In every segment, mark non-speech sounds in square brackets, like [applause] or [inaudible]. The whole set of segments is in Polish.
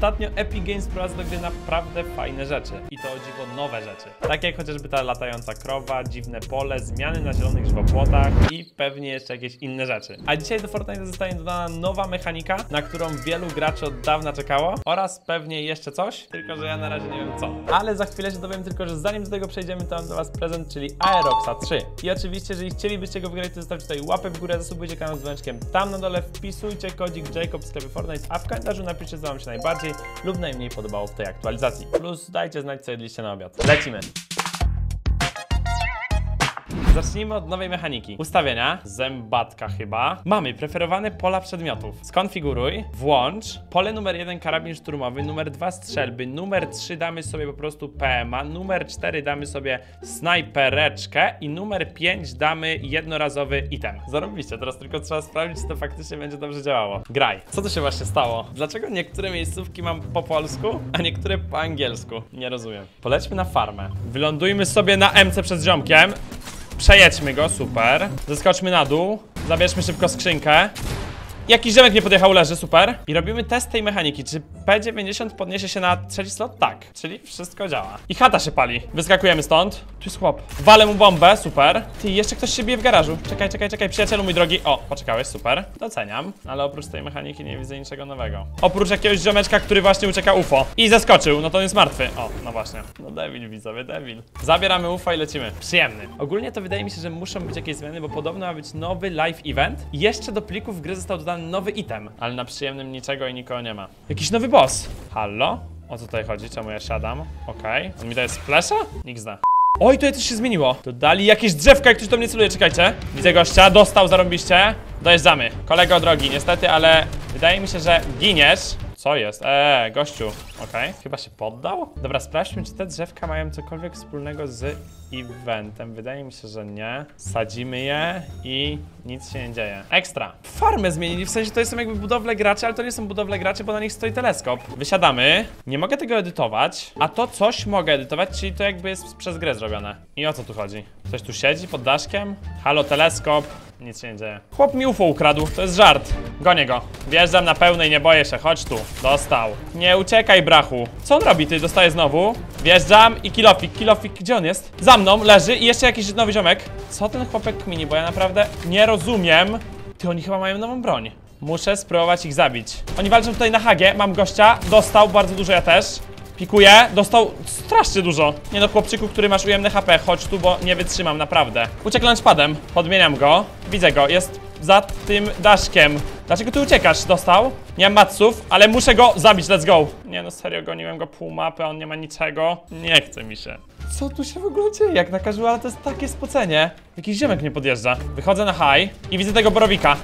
Ostatnio Epic Games wprowadza do gry naprawdę fajne rzeczy. I to o dziwo nowe rzeczy. Tak jak chociażby ta latająca krowa, dziwne pole, zmiany na zielonych żywopłotach i pewnie jeszcze jakieś inne rzeczy. A dzisiaj do Fortnite zostanie dodana nowa mechanika, na którą wielu graczy od dawna czekało oraz pewnie jeszcze coś, tylko że ja na razie nie wiem co. Ale za chwilę się dowiem tylko, że zanim do tego przejdziemy, to mam dla Was prezent, czyli Aeroxa 3. I oczywiście, jeżeli chcielibyście go wygrać, to zostawcie tutaj łapę w górę, zasubujcie kanał z dzwoneczkiem tam na dole, wpisujcie kodzik Jacob w sklepie Fortnite, a w komentarzu napiszcie, co Wam się najbardziej lub najmniej podobało w tej aktualizacji. Plus dajcie znać, co jedliście na obiad. Lecimy! Zacznijmy od nowej mechaniki. Ustawienia, zębatka chyba. Mamy preferowane pola przedmiotów. Skonfiguruj, włącz. Pole numer 1 karabin szturmowy, numer 2 strzelby, numer 3 damy sobie po prostu PMA, numer 4 damy sobie snajpereczkę i numer 5 damy jednorazowy item. Zarobiście, teraz tylko trzeba sprawdzić, czy to faktycznie będzie dobrze działało. Graj. Co to się właśnie stało? Dlaczego niektóre miejscówki mam po polsku, a niektóre po angielsku? Nie rozumiem. Polećmy na farmę. Wylądujmy sobie na MC przed ziomkiem. Przejedźmy go, super. Zeskoczmy na dół. Zabierzmy szybko skrzynkę. Jakiś ziomek nie podjechał, leży, super. I robimy test tej mechaniki. Czy P90 podniesie się na trzeci slot? Tak. Czyli wszystko działa. I chata się pali. Wyskakujemy stąd. Tu jest chłop. Walę mu bombę, super. Ty, jeszcze ktoś się bije w garażu. Czekaj, czekaj, czekaj, przyjacielu mój drogi. O, poczekałeś, super. Doceniam. Ale oprócz tej mechaniki nie widzę niczego nowego. Oprócz jakiegoś ziomeczka, który właśnie ucieka UFO. I zeskoczył, no to on jest martwy. O, no właśnie. No debil, widzowie, debil. Zabieramy UFO i lecimy. Przyjemny. Ogólnie to wydaje mi się, że muszą być jakieś zmiany, bo podobno ma być nowy live event. Jeszcze do plików gry został dodany nowy item. Ale na przyjemnym niczego i nikogo nie ma. Jakiś nowy boss. Hallo? O co tutaj chodzi? Czemu ja siadam? Okej. On mi daje splasha? Nikt zna. Oj, tutaj coś się zmieniło. Dodali jakieś drzewka, jak ktoś do mnie celuje, czekajcie. Widzę gościa, dostał, zarąbiście. Dojeżdżamy. Kolego drogi, niestety, ale wydaje mi się, że giniesz. Co jest? Eee, gościu. Okej. Chyba się poddał? Dobra, sprawdźmy, czy te drzewka mają cokolwiek wspólnego z eventem. Wydaje mi się, że nie. Sadzimy je i nic się nie dzieje. Ekstra. Farmę zmienili, w sensie to są jakby budowle graczy, ale to nie są budowle graczy, bo na nich stoi teleskop. Wysiadamy. Nie mogę tego edytować, a to coś mogę edytować, czyli to jakby jest przez grę zrobione. I o co tu chodzi? Ktoś tu siedzi pod daszkiem? Halo, teleskop. Nic się nie dzieje. Chłop mi UFO ukradł, to jest żart. Gonię go. Wjeżdżam na pełnej, nie boję się, chodź tu. Dostał. Nie uciekaj, brachu. Co on robi, ty? Dostaje znowu. Wjeżdżam i kilofik, kilofik, gdzie on jest? Za mną, leży i jeszcze jakiś nowy ziomek. Co ten chłopek kmini, bo ja naprawdę nie rozumiem. Ty, oni chyba mają nową broń. Muszę spróbować ich zabić. Oni walczą tutaj na hagie, mam gościa, dostał bardzo dużo ja też. Pikuje, dostał strasznie dużo. Nie no, chłopczyku, który masz ujemne HP, chodź tu, bo nie wytrzymam, naprawdę. Uciekł lunchpadem, podmieniam go. Widzę go, jest za tym daszkiem. Dlaczego ty uciekasz? Dostał? Nie mam matsów, ale muszę go zabić, let's go. Nie no, serio, goniłem go pół mapy, on nie ma niczego. Nie chce mi się. Co tu się w ogóle dzieje? Jak na casual to jest takie spocenie. Jakiś ziemek nie podjeżdża. Wychodzę na high i widzę tego borowika.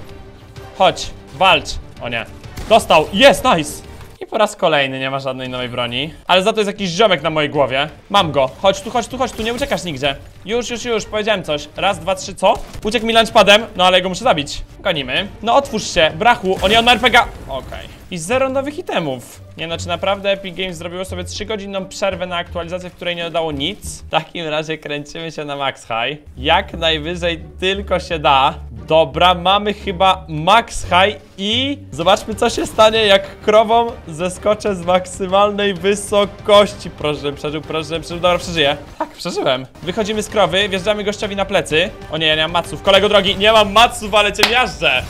Chodź, walcz. O nie. Dostał, jest, nice. I po raz kolejny nie ma żadnej nowej broni. Ale za to jest jakiś ziomek na mojej głowie. Mam go. Chodź tu, chodź tu, chodź tu, nie uciekasz nigdzie. Już, już, już, powiedziałem coś. Raz, dwa, trzy, co? Uciekł mi lunchpadem, no ale go muszę zabić. Gonimy. No otwórz się, brachu, on nie on ma RPGa. Okej. I zero nowych itemów. Nie no, czy naprawdę Epic Games zrobiło sobie 3-godzinną przerwę na aktualizację, w której nie dodało nic? W takim razie kręcimy się na max high. Jak najwyżej tylko się da. Dobra, mamy chyba max high i zobaczmy co się stanie jak krową zeskoczę z maksymalnej wysokości. Proszę, przeżył, proszę, przeżył. Dobra, przeżyję. Tak, przeżyłem. Wychodzimy z krowy, wjeżdżamy gościowi na plecy. O nie, ja nie mam maców. Kolego drogi, nie mam maców, ale cię miażdżę.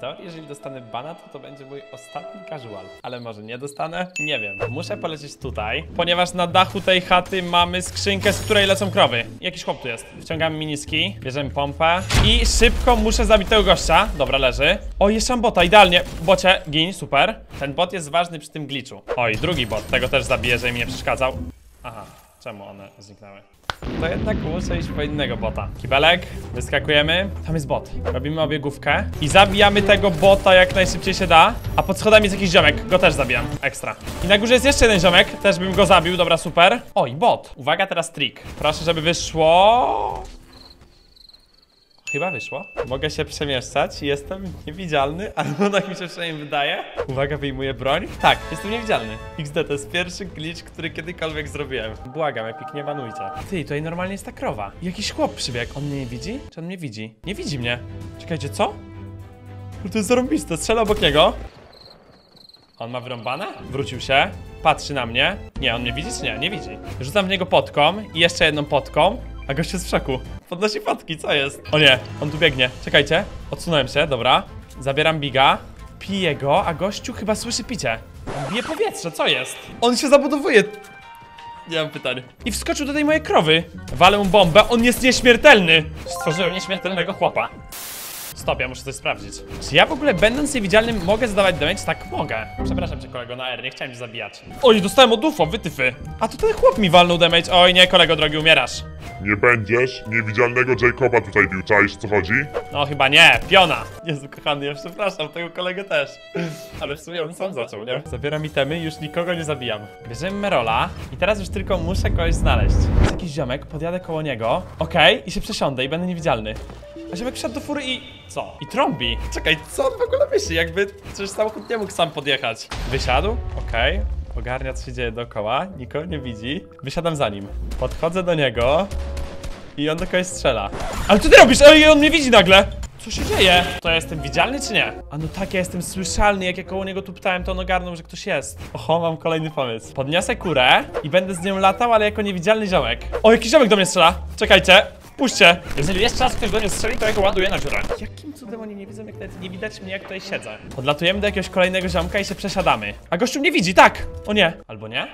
Teorii, jeżeli dostanę bana, to to będzie mój ostatni casual. Ale może nie dostanę? Nie wiem. Muszę polecieć tutaj, ponieważ na dachu tej chaty mamy skrzynkę, z której lecą krowy. Jakiś chłop tu jest. Wciągamy miniski, bierzemy pompę i szybko muszę zabić tego gościa. Dobra, leży. O, jeszcze mam bota, idealnie. Bocie, gin, super. Ten bot jest ważny przy tym glitchu. Oj, drugi bot, tego też zabiję, żeby mi nie przeszkadzał. Aha, czemu one zniknęły? To jednak muszę iść po innego bota. Kibelek, wyskakujemy. Tam jest bot. Robimy obiegówkę i zabijamy tego bota jak najszybciej się da. A pod schodami jest jakiś ziomek, go też zabijam. Ekstra. I na górze jest jeszcze jeden ziomek, też bym go zabił, dobra, super. Oj, bot. Uwaga, teraz trik. Proszę, żeby wyszło. Chyba wyszło. Mogę się przemieszczać, jestem niewidzialny, [laughs] albo tak mi się przynajmniej wydaje. Uwaga, wyjmuję broń. Tak, jestem niewidzialny. XD to jest pierwszy glitch, który kiedykolwiek zrobiłem. Błagam, Epic, nie banujcie. Ty, tutaj normalnie jest ta krowa. Jakiś chłop przybiegł. On mnie nie widzi? Czy on mnie widzi? Nie widzi mnie. Czekajcie, co? To jest zarąbiste, strzela obok niego. On ma wyrąbane? Wrócił się, patrzy na mnie. Nie, on mnie widzi czy nie? Nie widzi. Rzucam w niego potką i jeszcze jedną potką, a gość jest w szoku. Podnosi potki, co jest? O nie, on tu biegnie. Czekajcie, odsunąłem się, dobra. Zabieram biga, piję go, a gościu chyba słyszy picie. On bije powietrze, co jest? On się zabudowuje. Nie mam pytań. I wskoczył do tej mojej krowy. Walę bombę, on jest nieśmiertelny. Stworzyłem nieśmiertelnego chłopa. Stop, ja muszę coś sprawdzić. Czy ja w ogóle będąc niewidzialnym mogę zadawać damage? Tak, mogę. Przepraszam cię kolego na R, nie chciałem cię zabijać. Oj, dostałem od UFO, wytyfy. A to ten chłop mi walnął damage. Oj nie, kolego drogi, umierasz. Nie będziesz niewidzialnego Jacoba tutaj bił, czaisz co chodzi? No chyba nie, piona. Jezu kochany, ja przepraszam, tego kolegę też. Ale w sumie on sam zaczął, nie? Zabieram itemy, już nikogo nie zabijam. Bierzemy Merola i teraz już tylko muszę kogoś znaleźć. Jest jakiś ziomek, podjadę koło niego. Okej, i się przesiądę i będę niewidzialny. A ziomek wsiadł do fury i... co? I trąbi. Czekaj, co on w ogóle myśli? Jakby przecież samochód nie mógł sam podjechać. Wysiadł, okej. Ogarnia co się dzieje dookoła, nikogo nie widzi. Wysiadam za nim. Podchodzę do niego. I on do kogoś strzela. Ale co ty robisz? Ej, on mnie widzi nagle! Co się dzieje? To ja jestem widzialny czy nie? A no tak, ja jestem słyszalny. Jak ja koło niego tu pytałem, to on ogarnął, że ktoś jest. Oho, mam kolejny pomysł. Podniosę kurę i będę z nią latał, ale jako niewidzialny ziomek. O, jakiś ziomek do mnie strzela. Czekajcie. Puśćcie. Jeżeli jest czas, ktoś do mnie strzeli, to ja go ładuję na dziurę. Jakim cudem oni nie widzą, jak nawet nie widać mnie, jak tutaj siedzę? Podlatujemy do jakiegoś kolejnego ziomka i się przesiadamy. A gościu mnie widzi, tak! O nie. Albo nie?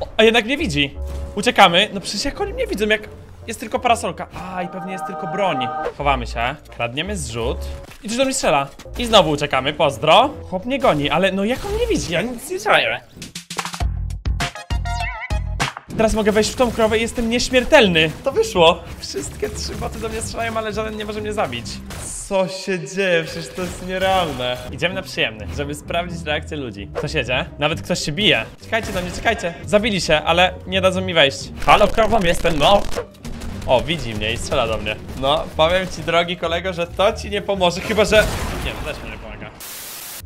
O, a jednak mnie widzi. Uciekamy. No przecież jak oni mnie widzą, jak jest tylko parasolka. A, i pewnie jest tylko broń. Chowamy się, kradniemy zrzut i coś do mnie strzela. I znowu uciekamy, pozdro. Chłop mnie goni, ale no jak on mnie widzi? Ja nic nie czaję. Teraz mogę wejść w tą krowę i jestem nieśmiertelny. To wyszło. Wszystkie trzy boty do mnie strzelają, ale żaden nie może mnie zabić. Co się dzieje? Przecież to jest nierealne. Idziemy na przyjemny, żeby sprawdzić reakcję ludzi. Ktoś jedzie? Nawet ktoś się bije. Czekajcie na mnie, czekajcie. Zabili się, ale nie dadzą mi wejść. Halo, krową jestem, no. O, widzi mnie i strzela do mnie. No, powiem ci, drogi kolego, że to ci nie pomoże, chyba że... Nie, to też mi nie pomaga.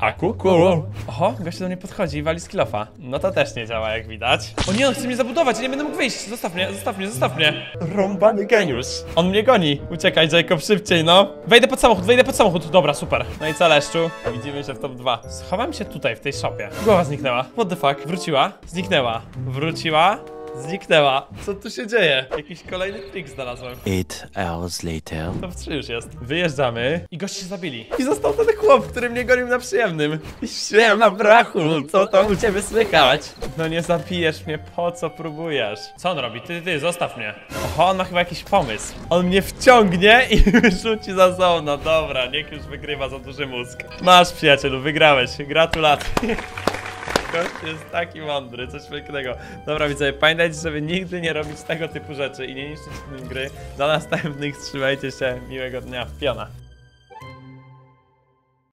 A kuku. Oho, gość do mnie podchodzi i wali skillofa. No to też nie działa, jak widać. O nie, on chce mnie zabudować, ja nie będę mógł wyjść. Zostaw mnie, zostaw mnie, zostaw mnie. Rąbany geniusz. On mnie goni. Uciekaj, Jacob, szybciej, no. Wejdę pod samochód, wejdę pod samochód. Dobra, super. No i co, Leszczu? Widzimy się w top 2. Schowam się tutaj, w tej shopie. Głowa zniknęła. What the fuck? Wróciła? Zniknęła. Wróciła? Zniknęła. Co tu się dzieje? Jakiś kolejny trik znalazłem. Eight hours later. To w trzy już jest. Wyjeżdżamy i goście się zabili. I został ten chłop, który mnie gonił na przyjemnym. Siema, brachu, co to u ciebie słychać? No nie zabijesz mnie, po co próbujesz? Co on robi? Ty, ty, zostaw mnie. Oho, on ma chyba jakiś pomysł. On mnie wciągnie i [laughs] wyrzuci za sobą. No dobra, niech już wygrywa za duży mózg. Masz przyjacielu, wygrałeś. Gratulacje. Gość jest taki mądry, coś pięknego. Dobra widzowie, pamiętajcie, żeby nigdy nie robić tego typu rzeczy i nie niszczyć tym gry. Do następnych, trzymajcie się, miłego dnia, piona.